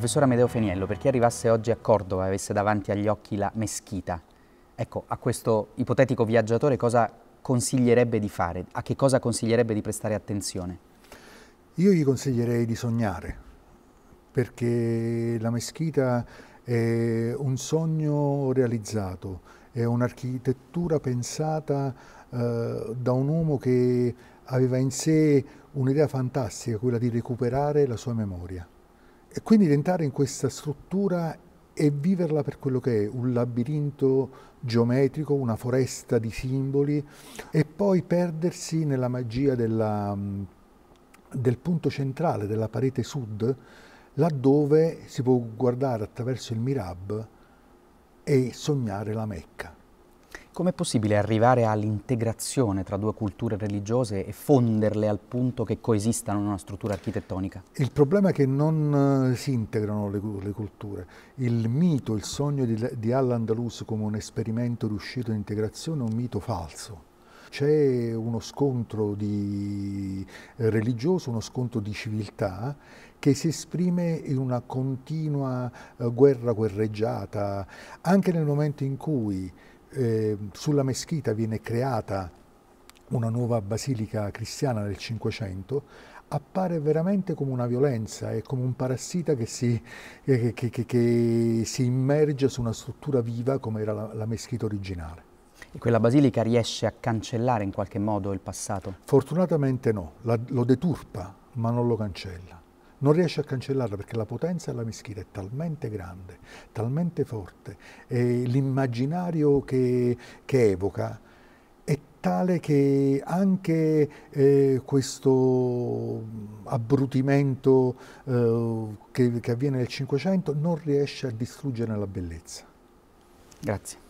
Professor Amedeo Feniello, per chi arrivasse oggi a Cordova e avesse davanti agli occhi la meschita, ecco, a questo ipotetico viaggiatore cosa consiglierebbe di fare? A che cosa consiglierebbe di prestare attenzione? Io gli consiglierei di sognare, perché la meschita è un sogno realizzato, è un'architettura pensata eh, da un uomo che aveva in sé un'idea fantastica, quella di recuperare la sua memoria. E quindi di entrare in questa struttura e viverla per quello che è, un labirinto geometrico, una foresta di simboli e poi perdersi nella magia della, del punto centrale della parete sud, laddove si può guardare attraverso il Mirab e sognare la Mecca. Com'è possibile arrivare all'integrazione tra due culture religiose e fonderle al punto che coesistano in una struttura architettonica? Il problema è che non eh, si integrano le, le culture. Il mito, il sogno di, di Al-Andalus come un esperimento riuscito di integrazione è un mito falso. C'è uno scontro di, eh, religioso, uno scontro di civiltà che si esprime in una continua eh, guerra guerreggiata, anche nel momento in cui eh, sulla meschita viene creata una nuova basilica cristiana nel Cinquecento, appare veramente come una violenza, è come un parassita che si, che, che, che, che si immerge su una struttura viva come era la, la meschita originale. E quella basilica riesce a cancellare in qualche modo il passato? Fortunatamente no, la, lo deturpa, ma non lo cancella non riesce a cancellarla perché la potenza della meschita è talmente grande, talmente forte, e l'immaginario che, che, evoca è tale che anche eh, questo abbrutimento eh, che, che avviene nel Cinquecento non riesce a distruggere la bellezza. Grazie.